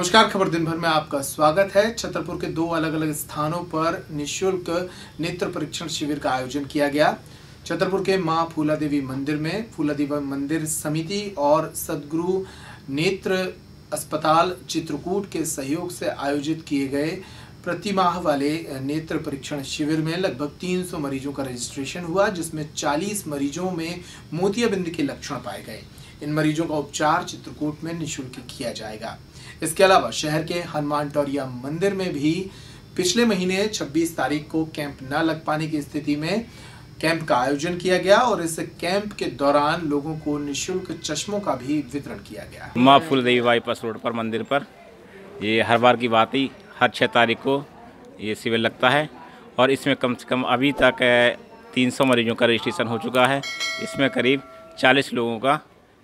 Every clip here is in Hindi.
नमस्कार, खबर दिन भर में आपका स्वागत है। छतरपुर के दो अलग अलग स्थानों पर निशुल्क नेत्र परीक्षण शिविर का आयोजन किया गया। छतरपुर के माँ फूला देवी मंदिर में फूला देवी मंदिर समिति और सदगुरु नेत्र अस्पताल चित्रकूट के सहयोग से आयोजित किए गए प्रतिमाह वाले नेत्र परीक्षण शिविर में लगभग 300 मरीजों का रजिस्ट्रेशन हुआ, जिसमें 40 मरीजों में मोतियाबिंद के लक्षण पाए गए। इन मरीजों का उपचार चित्रकूट में निशुल्क किया जाएगा। इसके अलावा शहर के हनुमान टोरिया मंदिर में भी पिछले महीने 26 तारीख को कैंप न लग पाने की स्थिति में कैंप का आयोजन किया गया और इस कैंप के दौरान लोगों को निशुल्क चश्मों का भी वितरण किया गया। माँ फूल देवी बाईपास रोड पर मंदिर पर ये हर बार की बात ही, हर छः तारीख को ये शिविर लगता है और इसमें कम से कम अभी तक तीन सौ मरीजों का रजिस्ट्रेशन हो चुका है। इसमें करीब चालीस लोगों का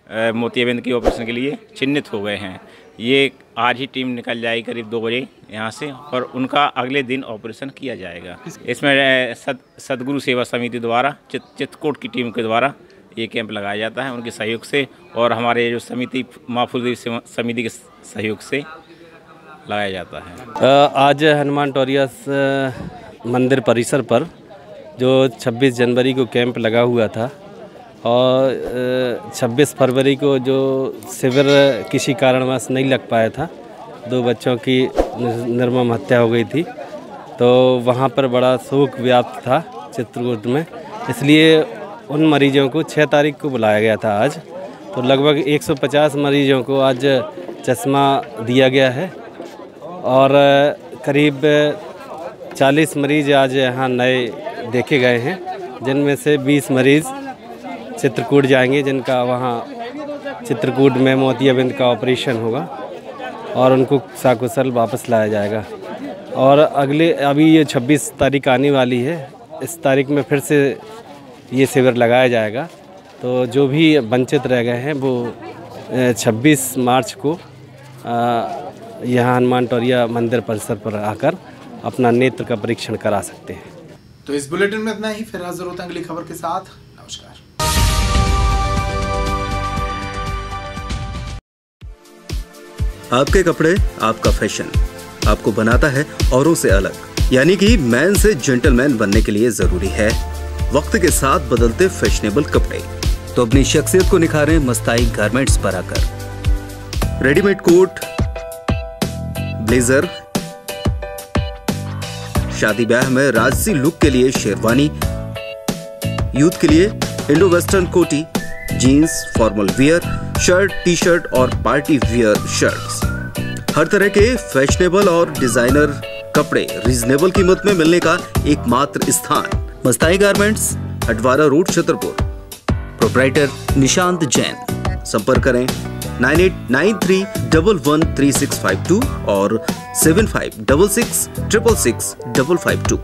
मोतियाबिंद के ऑपरेशन के लिए चिन्हित हो गए हैं। ये आज ही टीम निकल जाएगी करीब दो बजे यहाँ से और उनका अगले दिन ऑपरेशन किया जाएगा। इसमें सद सदगुरु सेवा समिति द्वारा चित चित्रकूट की टीम के द्वारा ये कैंप लगाया जाता है उनके सहयोग से और हमारे जो समिति माँ फूल समिति के सहयोग से लगाया जाता है। आज हनुमान टोरिया मंदिर परिसर पर जो 26 जनवरी को कैंप लगा हुआ था और अ, 26 फरवरी को जो शिविर किसी कारणवश नहीं लग पाया था दो बच्चों की निर- निर्मम हत्या हो गई थी तो वहाँ पर बड़ा शोक व्याप्त था चित्रकूट में। इसलिए उन मरीजों को 6 तारीख को बुलाया गया था आज। तो लगभग 150 मरीजों को आज चश्मा दिया गया है और करीब 40 मरीज़ आज यहाँ नए देखे गए हैं जिनमें से 20 मरीज़ चित्रकूट जाएँगे जिनका वहाँ चित्रकूट में मोतियाबिंद का ऑपरेशन होगा और उनको साकुशल वापस लाया जाएगा। और अगले अभी ये 26 तारीख आने वाली है इस तारीख में फिर से ये शिविर लगाया जाएगा। तो जो भी वंचित रह गए हैं वो अ, 26 मार्च को यहाँ हनुमान टोरिया मंदिर परिसर पर आकर अपना नेत्र का परीक्षण करा सकते हैं। तो इस बुलेटिन में इतना ही। फिर हाजिर होता है अगली खबर के साथ। आपके कपड़े आपका फ़ैशन आपको बनाता है औरों से अलग। यानी कि मैन से जेंटलमैन बनने के लिए ज़रूरी है। वक्त के साथ बदलते फैशनेबल कपड़े। तो अपनी शख्सियत को निखारें मस्ताई गारमेंट्स पर आकर। रेडीमेड कोट ब्लेजर शादी ब्याह में राजसी लुक के लिए शेरवानी यूथ के लिए इंडो वेस्टर्न कोटी jeans formal wear shirt T shirt और पार्टी वियर शर्ट्स हर तरह के फैशनेबल और डिज़ाइनर कपड़े रीजनेबल कीमत में मिलने का एकमात्र स्थान Mastai garments Hatwara road Chhatarpur. Proprietor Nishant Jain. संपर्क करें nine eight nine three double one three six five two और seven five double six triple six double five two.